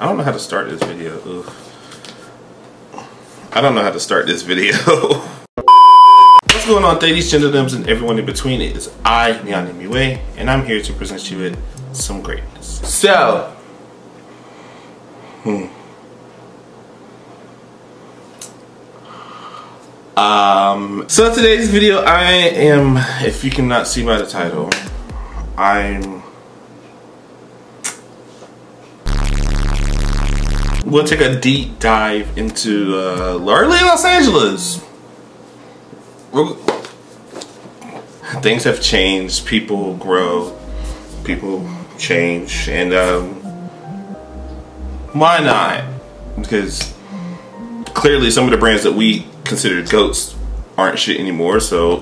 I don't know how to start this video. Oof. I don't know how to start this video. What's going on, ladies, gentledims, and everyone in between? It is I, Neon MUA, and I'm here to present you with some greatness. So, hmm. Um, so today's video, I am, if you cannot see by the title, I'm we'll take a deep dive into uh, Lee Los Angeles. We're, things have changed, people grow, people change, and um, why not? Because clearly some of the brands that we consider goats aren't shit anymore, so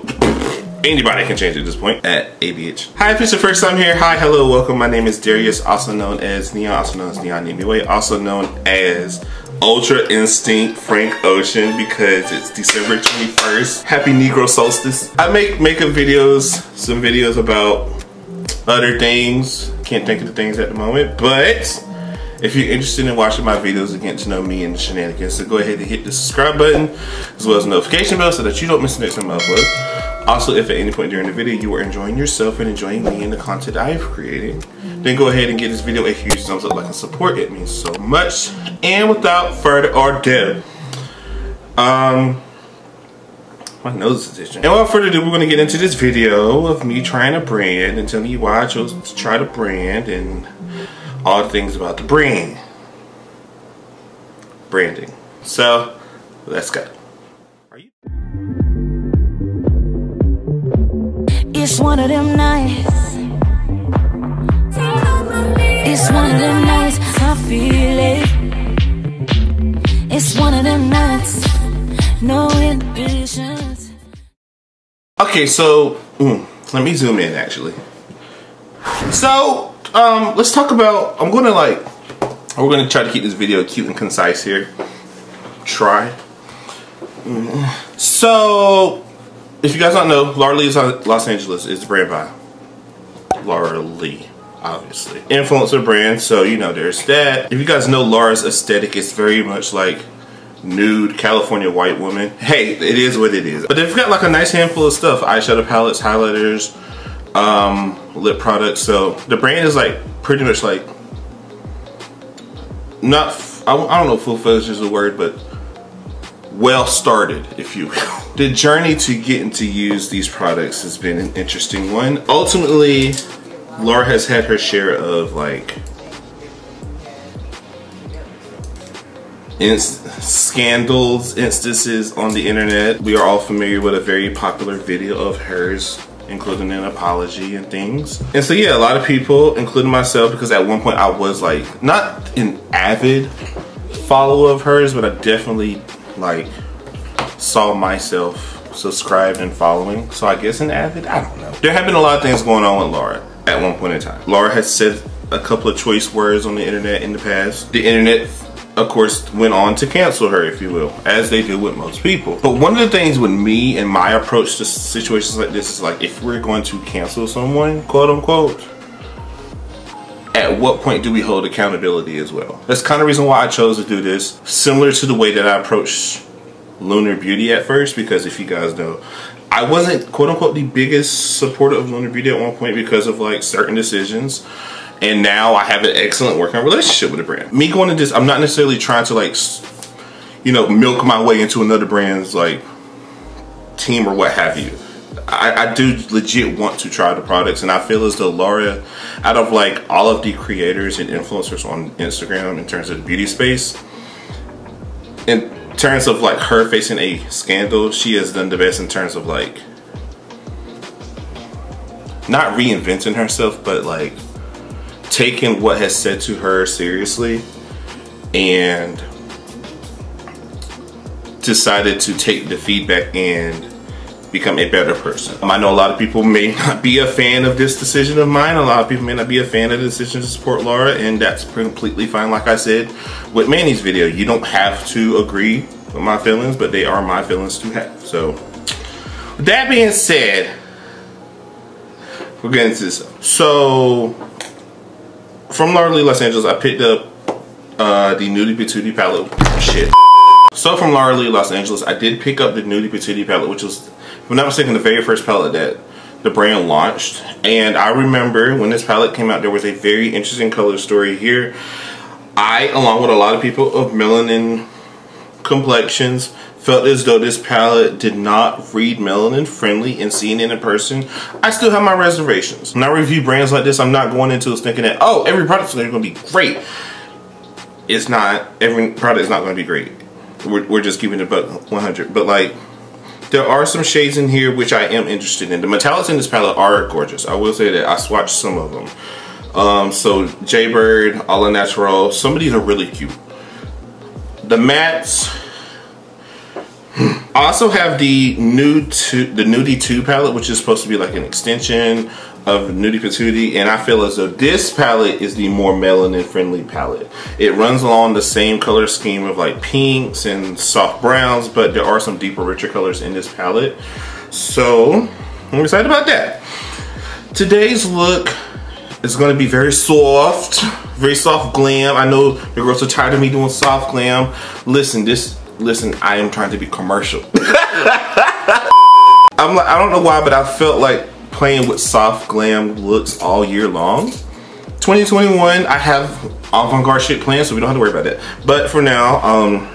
anybody can change at this point at ABH. Hi, if it's your first time here, hi, hello, welcome. My name is Darius, also known as Neon, also known as Neon Anyway, also known as Ultra Instinct Frank Ocean because it's December 21st. Happy Negro Solstice. I make makeup videos, some videos about other things. Can't think of the things at the moment, but if you're interested in watching my videos and getting to know me and the shenanigans, so go ahead and hit the subscribe button as well as notification bell so that you don't miss the next time I upload. Also, if at any point during the video you are enjoying yourself and enjoying me and the content I've created, then go ahead and give this video a huge thumbs up like and support. It means so much. And without further ado, um, my nose is itching. And without further ado, we're gonna get into this video of me trying a brand and telling you why I chose to try the brand and all the things about the brand. Branding. So, let's go. Are you? It's one of them nights. It's one of them nights. I feel it. It's one of them nights. No inhibitions. Okay, so mm, let me zoom in actually. So, um, let's talk about. I'm gonna like. We're gonna try to keep this video cute and concise here. Try. So, if you guys don't know, Laura Lee is on Los Angeles is brand by Laura Lee, obviously. Influencer brand, so you know there's that. If you guys know Laura's aesthetic, it's very much like nude California white woman. Hey, it is what it is. But they've got like a nice handful of stuff. Eyeshadow palettes, highlighters, um, lip products. So the brand is like pretty much like not, I, I don't know full fledged is the word, but well started, if you will. The journey to getting to use these products has been an interesting one. Ultimately, Laura has had her share of like scandals, instances on the internet. We are all familiar with a very popular video of hers including an apology and things. And so yeah, a lot of people, including myself, because at one point I was like, not an avid follower of hers, but I definitely like saw myself subscribed and following. So I guess an avid, I don't know. There have been a lot of things going on with Laura at one point in time. Laura has said a couple of choice words on the internet in the past. The internet of course, went on to cancel her, if you will, as they do with most people. But one of the things with me and my approach to situations like this is like, if we're going to cancel someone, quote unquote, at what point do we hold accountability as well? That's kind of reason why I chose to do this, similar to the way that I approached Lunar Beauty at first, because if you guys know, I wasn't quote unquote the biggest supporter of Lunar Beauty at one point because of like certain decisions and now I have an excellent working relationship with the brand. Me going to this, I'm not necessarily trying to like, you know, milk my way into another brand's like team or what have you. I, I, do legit want to try the products and I feel as though Laura, out of like all of the creators and influencers on Instagram in terms of the beauty space, in terms of like her facing a scandal, she has done the best in terms of like, not reinventing herself, but like taken what has said to her seriously and decided to take the feedback and become a better person. I know a lot of people may not be a fan of this decision of mine. A lot of people may not be a fan of the decision to support Laura and that's completely fine. Like I said with Manny's video, you don't have to agree with my feelings, but they are my feelings to have. So that being said, we're getting to this. So from Laura Los Angeles, I picked up uh, the Nudie Patootie palette. Shit. So from Laura Los Angeles, I did pick up the Nudie Patootie palette, which was, if I'm not mistaken, the very first palette that the brand launched. And I remember when this palette came out, there was a very interesting color story here. I, along with a lot of people of melanin complexions, felt as though this palette did not read melanin friendly and seeing it in person. I still have my reservations. When I review brands like this, I'm not going into it thinking that, oh, every product is going to be great. It's not, every product is not going to be great. We're, we're just keeping it about 100. But like, there are some shades in here which I am interested in. The metallics in this palette are gorgeous. I will say that I swatched some of them. Um, so Jaybird, All Natural, some of these are really cute. The mattes, I also have the nude two, the nudie two palette, which is supposed to be like an extension of Nudie Patootie, and I feel as though this palette is the more melanin friendly palette. It runs along the same color scheme of like pinks and soft browns, but there are some deeper, richer colors in this palette. So I'm excited about that. Today's look is gonna be very soft, very soft glam. I know the girls are tired of me doing soft glam. Listen, this, listen, I am trying to be commercial. I'm like, I don't know why, but I felt like playing with soft glam looks all year long. 2021, I have avant-garde shit planned, so we don't have to worry about that. But for now, um,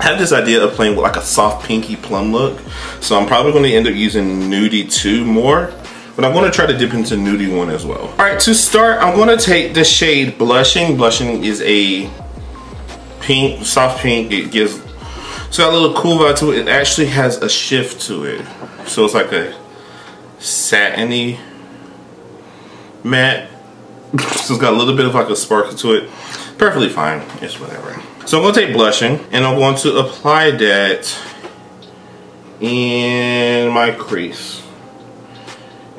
I have this idea of playing with like a soft pinky plum look. So I'm probably gonna end up using Nudie 2 more but I'm gonna try to dip into Nudie 1 as well. All right, to start, I'm gonna take the shade Blushing. Blushing is a pink, soft pink. It gives, it's got a little cool vibe to it. It actually has a shift to it. So it's like a satiny matte. so it's got a little bit of like a sparkle to it. Perfectly fine, it's whatever. So I'm gonna take Blushing and I'm going to apply that in my crease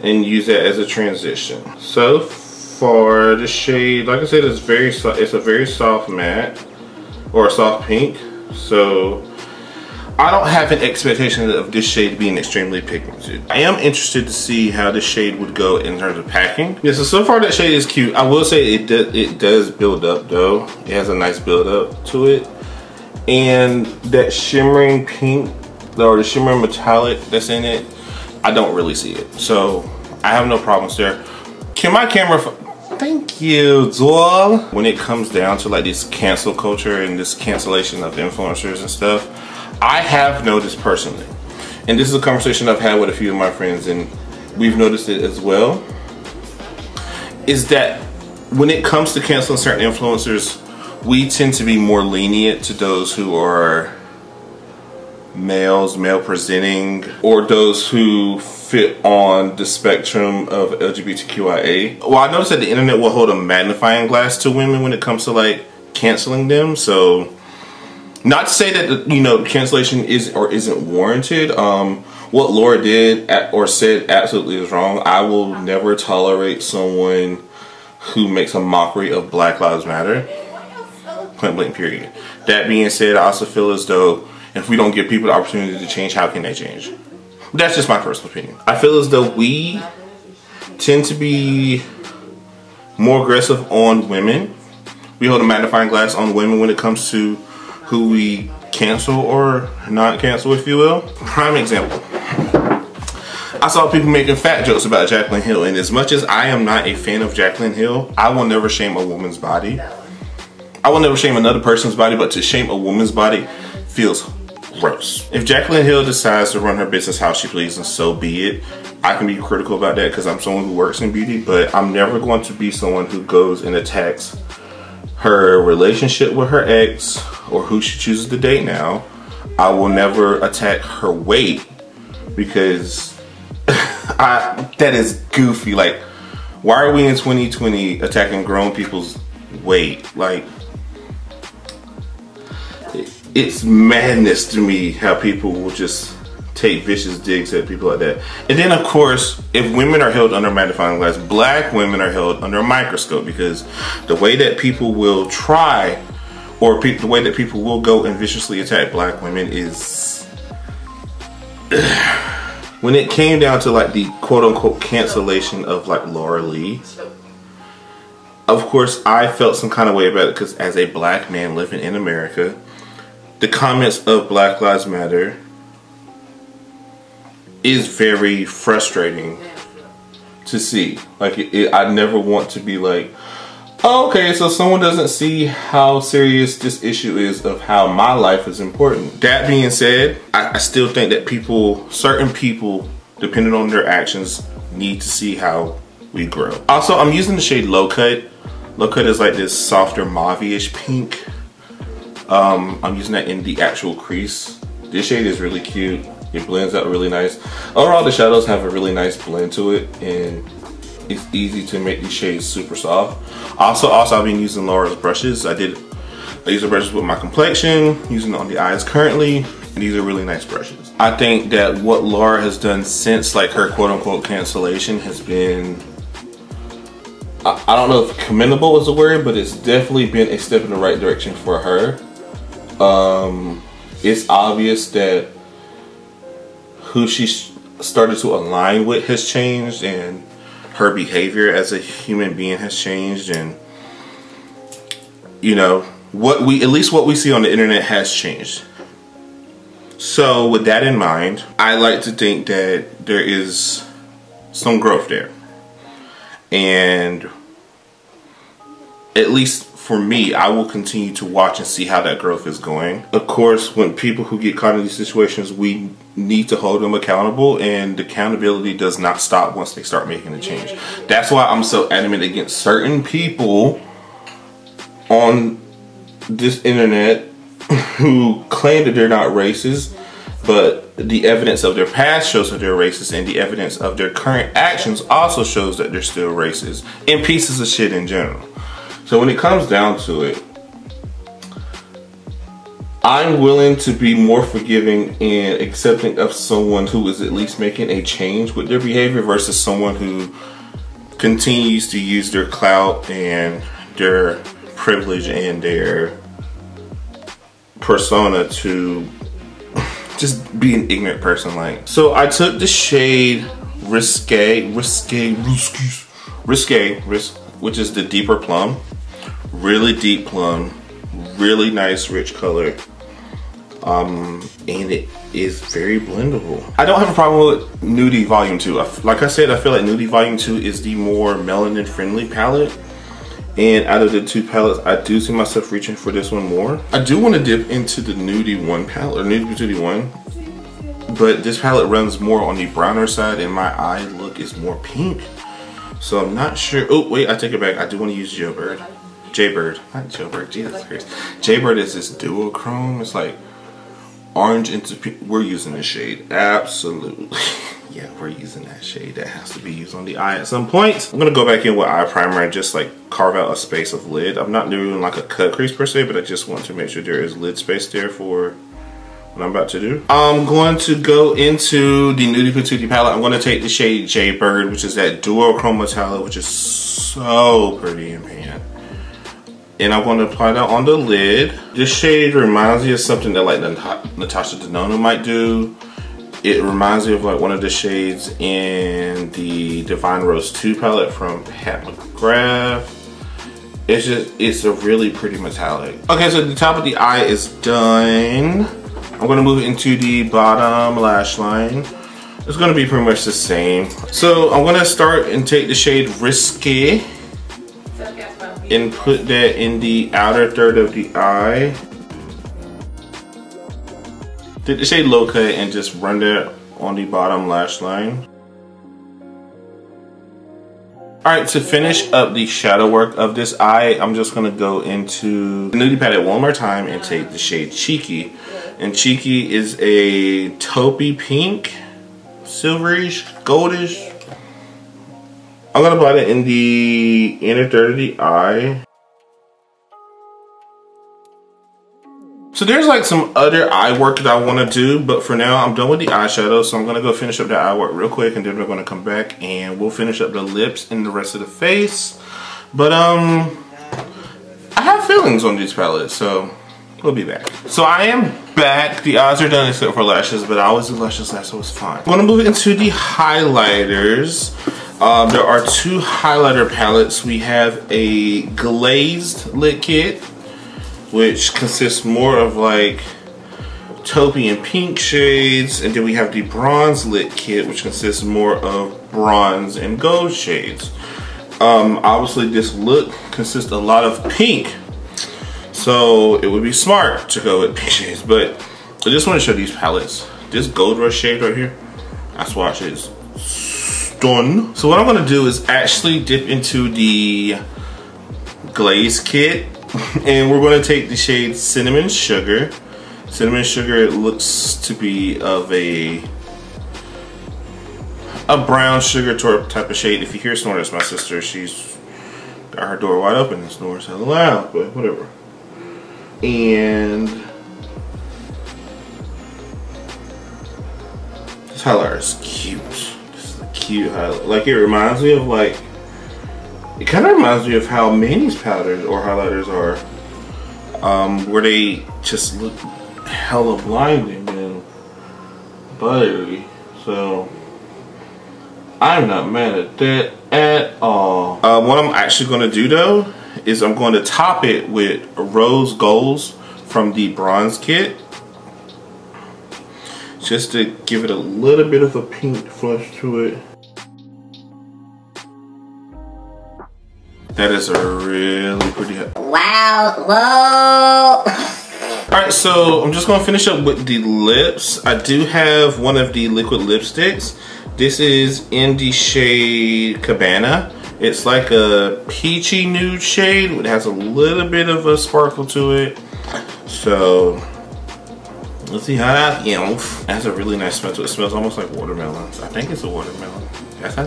and use that as a transition. So for the shade, like I said, it's very soft. it's a very soft matte or a soft pink. So I don't have an expectation of this shade being extremely pigmented. I am interested to see how this shade would go in terms of packing. Yeah, so so far that shade is cute. I will say it does it does build up though. It has a nice build up to it. And that shimmering pink or the shimmering metallic that's in it, I don't really see it. So I have no problems there. Can my camera, thank you, Zoll. When it comes down to like this cancel culture and this cancellation of influencers and stuff, I have noticed personally, and this is a conversation I've had with a few of my friends and we've noticed it as well, is that when it comes to canceling certain influencers, we tend to be more lenient to those who are males, male presenting, or those who fit on the spectrum of LGBTQIA. Well, I noticed that the internet will hold a magnifying glass to women when it comes to like canceling them. So, not to say that you know cancellation is or isn't warranted. Um, what Laura did or said absolutely is wrong. I will never tolerate someone who makes a mockery of Black Lives Matter. Point blank. Period. That being said, I also feel as though if we don't give people the opportunity to change, how can they change? That's just my personal opinion. I feel as though we tend to be more aggressive on women. We hold a magnifying glass on women when it comes to who we cancel or not cancel, if you will. Prime example. I saw people making fat jokes about Jaclyn Hill, and as much as I am not a fan of Jaclyn Hill, I will never shame a woman's body. I will never shame another person's body, but to shame a woman's body feels gross. If Jaclyn Hill decides to run her business how she pleases, so be it. I can be critical about that because I'm someone who works in beauty, but I'm never going to be someone who goes and attacks her relationship with her ex or who she chooses to date now. I will never attack her weight because I, that is goofy. Like, why are we in 2020 attacking grown people's weight? Like, it's madness to me how people will just take vicious digs at people like that. And then, of course, if women are held under magnifying glass, black women are held under a microscope because the way that people will try or the way that people will go and viciously attack black women is. when it came down to like the quote unquote cancellation of like Laura Lee, of course, I felt some kind of way about it because as a black man living in America, the comments of Black Lives Matter is very frustrating to see. Like, it, it, I never want to be like, oh, okay, so someone doesn't see how serious this issue is of how my life is important. That being said, I, I still think that people, certain people, depending on their actions, need to see how we grow. Also, I'm using the shade Low Cut. Low Cut is like this softer mauve-ish pink. Um, I'm using that in the actual crease. This shade is really cute. It blends out really nice. Overall, the shadows have a really nice blend to it and it's easy to make these shades super soft. Also, also I've been using Laura's brushes. I did, I use the brushes with my complexion, using it on the eyes currently. And these are really nice brushes. I think that what Laura has done since like her quote unquote cancellation has been I, I don't know if commendable is a word, but it's definitely been a step in the right direction for her. Um, it's obvious that who she started to align with has changed and her behavior as a human being has changed and you know what we at least what we see on the internet has changed so with that in mind i like to think that there is some growth there and at least for me, I will continue to watch and see how that growth is going. Of course, when people who get caught in these situations, we need to hold them accountable, and the accountability does not stop once they start making a change. That's why I'm so adamant against certain people on this internet who claim that they're not racist, but the evidence of their past shows that they're racist, and the evidence of their current actions also shows that they're still racist, and pieces of shit in general. So when it comes down to it, I'm willing to be more forgiving and accepting of someone who is at least making a change with their behavior versus someone who continues to use their clout and their privilege and their persona to just be an ignorant person like. So I took the shade Risque, Risque, Risque, Risque, which is the deeper plum really deep plum, really nice rich color. Um, and it is very blendable. I don't have a problem with Nudie Volume 2. Like I said, I feel like Nudie Volume 2 is the more melanin friendly palette. And out of the two palettes, I do see myself reaching for this one more. I do want to dip into the Nudie 1 palette, or Nudie Patootie 1. But this palette runs more on the browner side and my eye look is more pink. So I'm not sure. Oh, wait, I take it back. I do want to use Jailbird. Jaybird, not Jailbird, Jesus Christ. Jaybird is this duochrome. It's like orange into, we're using this shade, absolutely. yeah, we're using that shade. That has to be used on the eye at some point. I'm gonna go back in with eye primer and just like carve out a space of lid. I'm not doing like a cut crease per se, but I just want to make sure there is lid space there for what I'm about to do. I'm going to go into the Nudie Patootie palette. I'm going to take the shade Jaybird, which is that duochrome metallic, which is so pretty in pan and I'm going to apply that on the lid. This shade reminds me of something that like Natasha Denona might do. It reminds me of like one of the shades in the Divine Rose 2 palette from Pat McGrath. It's just, it's a really pretty metallic. Okay, so the top of the eye is done. I'm gonna move into the bottom lash line. It's gonna be pretty much the same. So I'm gonna start and take the shade Risque and put that in the outer third of the eye. Did the shade low cut and just run that on the bottom lash line. Alright, to finish up the shadow work of this eye, I'm just going to go into the Nudie Palette one more time and take the shade Cheeky. And Cheeky is a taupey pink, silverish, goldish, I'm gonna apply that in the inner third of the eye. So there's like some other eye work that I want to do, but for now I'm done with the eyeshadow, so I'm gonna go finish up the eye work real quick, and then we're gonna come back and we'll finish up the lips and the rest of the face. But um, I have feelings on these palettes, so we'll be back. So I am back. The eyes are done except for lashes, but I always do lashes last, so it's fine. I'm gonna move into the highlighters. Um, there are two highlighter palettes. We have a glazed lit kit, which consists more of like taupey and pink shades. And then we have the bronze lit kit, which consists more of bronze and gold shades. Um, obviously this look consists a lot of pink. So it would be smart to go with pink shades. But I just want to show these palettes. This gold rush shade right here, I swatch is done. So what I'm gonna do is actually dip into the glaze kit and we're gonna take the shade Cinnamon Sugar. Cinnamon Sugar it looks to be of a a brown sugar type of shade. If you hear snore, that's my sister. She's got her door wide open and snores hella loud, but whatever. And this highlighter is cute cute highlight. Like it reminds me of like, it kind of reminds me of how Manny's powders or highlighters are. Um, where they just look hella blinding and buttery. So, I'm not mad at that at all. Uh, what I'm actually going to do though, is I'm going to top it with rose golds from the bronze kit just to give it a little bit of a pink flush to it. That is a really pretty Wow, whoa. Alright, so I'm just gonna finish up with the lips. I do have one of the liquid lipsticks. This is in the shade Cabana. It's like a peachy nude shade. It has a little bit of a sparkle to it. So, let's see how that feels. It has a really nice smell. It smells almost like watermelon. I think it's a watermelon. Yes, I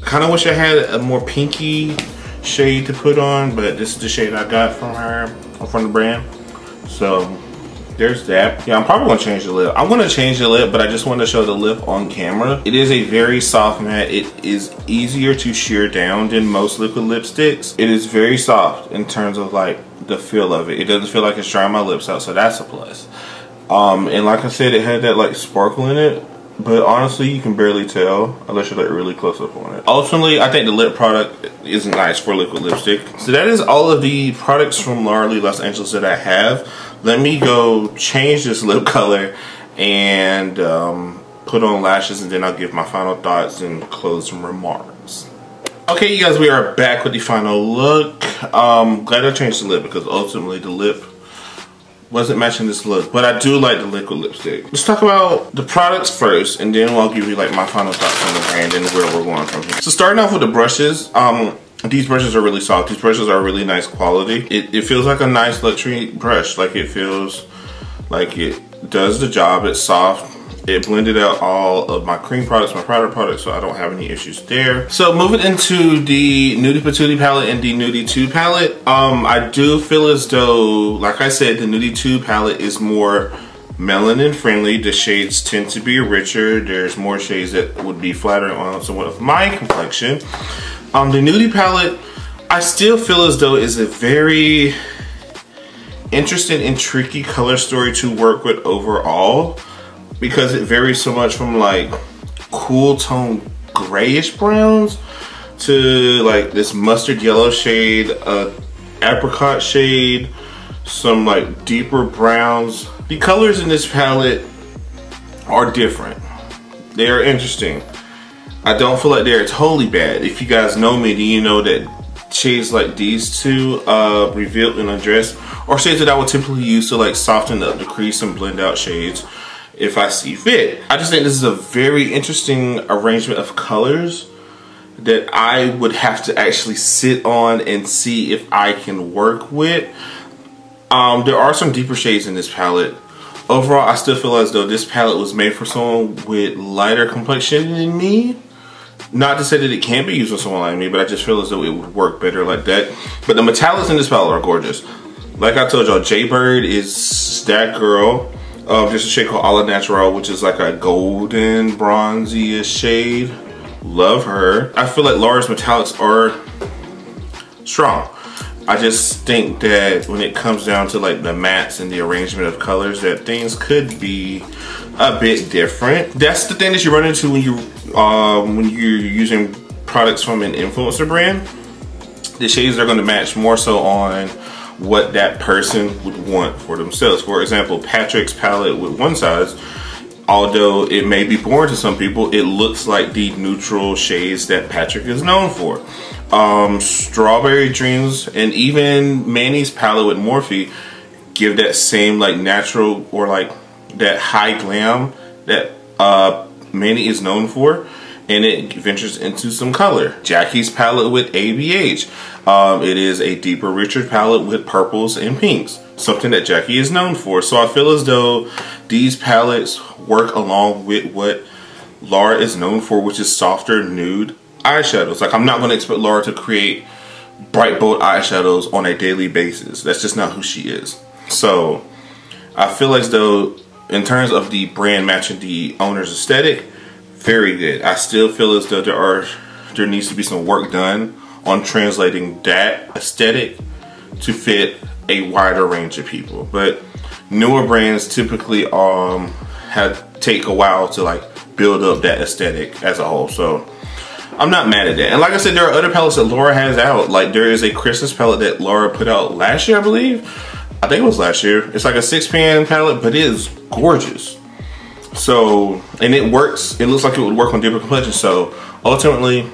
kind of wish I had a more pinky shade to put on, but this is the shade I got from her, from the brand. So there's that. Yeah, I'm probably gonna change the lip. I'm gonna change the lip, but I just want to show the lip on camera. It is a very soft matte. It is easier to shear down than most liquid lipsticks. It is very soft in terms of like the feel of it. It doesn't feel like it's drying my lips out, so that's a plus. Um, and like I said, it had that like sparkle in it, but honestly, you can barely tell unless you're like really close up on it. Ultimately, I think the lip product is nice for liquid lipstick. So that is all of the products from Laura Lee Los Angeles that I have. Let me go change this lip color and um, put on lashes and then I'll give my final thoughts and closing remarks. Okay, you guys, we are back with the final look. Um, glad I changed the lip because ultimately the lip wasn't matching this look, but I do like the liquid lipstick. Let's talk about the products first, and then I'll give you like my final thoughts on the brand and where we're going from here. So starting off with the brushes, um, these brushes are really soft. These brushes are really nice quality. It, it feels like a nice luxury brush. Like it feels like it does the job. It's soft it blended out all of my cream products, my powder products, so I don't have any issues there. So moving into the Nudie Patootie palette and the Nudie 2 palette, um, I do feel as though, like I said, the Nudie 2 palette is more melanin friendly. The shades tend to be richer. There's more shades that would be flattering on someone of my complexion. Um, the Nudie palette, I still feel as though is a very interesting and tricky color story to work with overall because it varies so much from like cool tone grayish browns to like this mustard yellow shade, uh, apricot shade, some like deeper browns. The colors in this palette are different. They are interesting. I don't feel like they're totally bad. If you guys know me, then you know that shades like these two, uh, Revealed and Undressed, are shades that I would typically use to like soften up the crease and blend out shades if I see fit. I just think this is a very interesting arrangement of colors that I would have to actually sit on and see if I can work with. Um, there are some deeper shades in this palette. Overall, I still feel as though this palette was made for someone with lighter complexion than me. Not to say that it can't be used on someone like me, but I just feel as though it would work better like that. But the metallics in this palette are gorgeous. Like I told y'all, Jaybird is that girl of just a shade called All Natural, which is like a golden bronzy shade. Love her. I feel like Laura's metallics are strong. I just think that when it comes down to like the mattes and the arrangement of colors, that things could be a bit different. That's the thing that you run into when you um, when you're using products from an influencer brand. The shades are going to match more so on what that person would want for themselves. For example, Patrick's palette with one size, although it may be boring to some people, it looks like the neutral shades that Patrick is known for um, Strawberry Dreams, and even Manny's palette with Morphe give that same like natural or like that high glam that uh, Manny is known for and it ventures into some color. Jackie's palette with ABH. Um, it is a deeper, richer palette with purples and pinks, something that Jackie is known for. So I feel as though these palettes work along with what Laura is known for, which is softer nude eyeshadows. Like I'm not going to expect Laura to create bright bold eyeshadows on a daily basis. That's just not who she is. So I feel as though in terms of the brand matching the owner's aesthetic, very good. I still feel as though there are there needs to be some work done on translating that aesthetic to fit a wider range of people. But newer brands typically um have take a while to like build up that aesthetic as a whole. So I'm not mad at that. And like I said, there are other palettes that Laura has out. Like there is a Christmas palette that Laura put out last year, I believe. I think it was last year. It's like a six pan palette, but it is gorgeous. So, and it works. It looks like it would work on different complexions. So ultimately,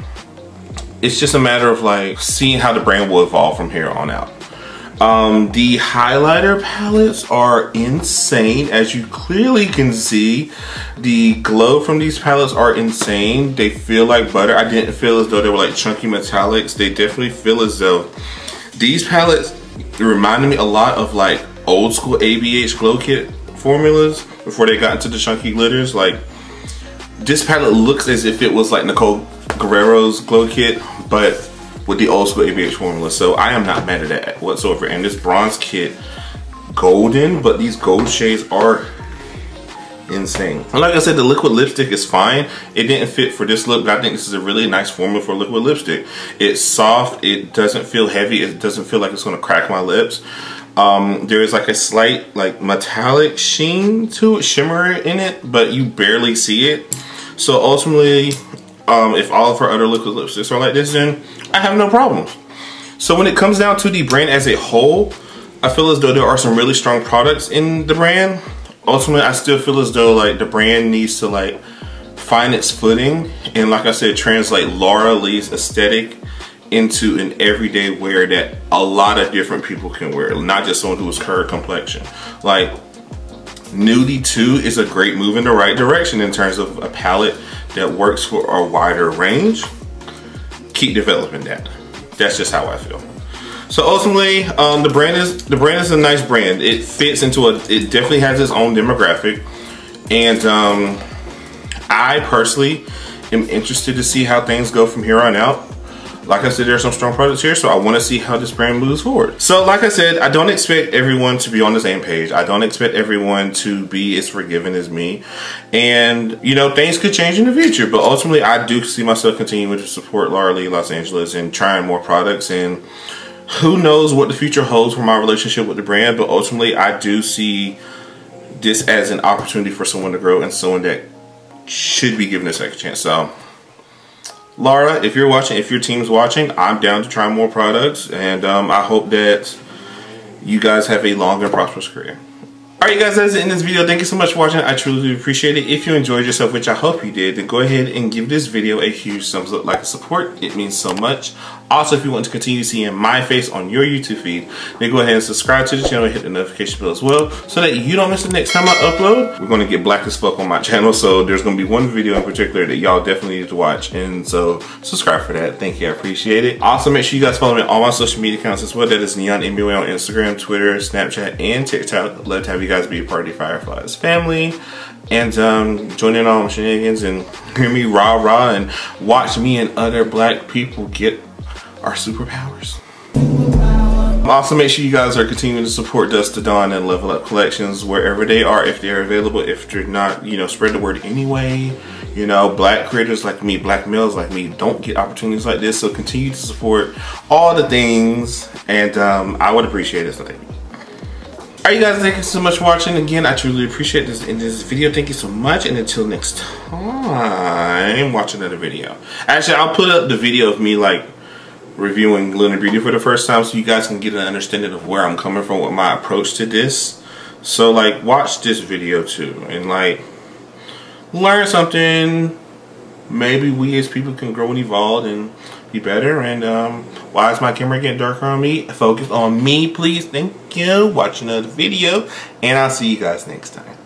it's just a matter of like seeing how the brand will evolve from here on out. Um, the highlighter palettes are insane. As you clearly can see, the glow from these palettes are insane. They feel like butter. I didn't feel as though they were like chunky metallics. They definitely feel as though these palettes reminded me a lot of like old school ABH glow kit formulas before they got into the chunky glitters. Like this palette looks as if it was like Nicole Guerriero's glow kit, but with the old school ABH formula. So I am not mad at that whatsoever. And this bronze kit, golden, but these gold shades are insane. And like I said, the liquid lipstick is fine. It didn't fit for this look, but I think this is a really nice formula for liquid lipstick. It's soft, it doesn't feel heavy, it doesn't feel like it's gonna crack my lips. Um, there is like a slight like metallic sheen to it, shimmer in it, but you barely see it. So ultimately, um, if all of her other liquid lipsticks are like this, then I have no problems. So when it comes down to the brand as a whole, I feel as though there are some really strong products in the brand. Ultimately, I still feel as though like the brand needs to like find its footing and like I said, translate Laura Lee's aesthetic into an everyday wear that a lot of different people can wear, not just someone who's her complexion. Like Nudie 2 is a great move in the right direction in terms of a palette that works for a wider range keep developing that. That's just how I feel. So ultimately, um, the brand is the brand is a nice brand. It fits into a. It definitely has its own demographic, and um, I personally am interested to see how things go from here on out like I said, there are some strong products here, so I want to see how this brand moves forward. So like I said, I don't expect everyone to be on the same page. I don't expect everyone to be as forgiving as me. And, you know, things could change in the future, but ultimately I do see myself continuing to support Laura Lee Los Angeles and trying more products and who knows what the future holds for my relationship with the brand, but ultimately I do see this as an opportunity for someone to grow and someone that should be given a second chance. So Laura, if you're watching, if your team's watching, I'm down to try more products, and um, I hope that you guys have a long and prosperous career. Alright guys, that's it in this video. Thank you so much for watching. I truly appreciate it. If you enjoyed yourself, which I hope you did, then go ahead and give this video a huge thumbs up like a support. It means so much. Also, if you want to continue seeing my face on your YouTube feed, then go ahead and subscribe to the channel and hit the notification bell as well so that you don't miss the next time I upload. We're going to get black as fuck on my channel, so there's going to be one video in particular that y'all definitely need to watch. And so subscribe for that. Thank you. I appreciate it. Also, make sure you guys follow me on all my social media accounts as well. That is Neon MUA on Instagram, Twitter, Snapchat, and TikTok. Love to have you guys be a part of the Fireflies family and um, join in on shenanigans and hear me rah rah and watch me and other black people get our superpowers. Also, make sure you guys are continuing to support Dusk to Dawn and Level Up Collections wherever they are, if they're available. If they're not, you know, spread the word anyway. You know, black creators like me, black males like me, don't get opportunities like this. So continue to support all the things, and um, I would appreciate it. So thank you. All right, you guys, thank you so much for watching. Again, I truly appreciate this in this video. Thank you so much, and until next time, watch another video. Actually, I'll put up the video of me like reviewing Lunar Beauty for the first time, so you guys can get an understanding of where I'm coming from with my approach to this. So, like, watch this video too, and like learn something. Maybe we as people can grow and evolve and be better. And um, why is my camera getting darker on me? Focus on me, please. Thank you. Watch another video. And I'll see you guys next time.